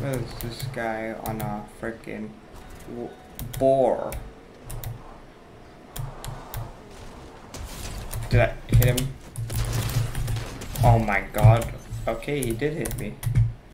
What is this guy on a freaking boar? Did I hit him? Oh my god. Okay, he did hit me.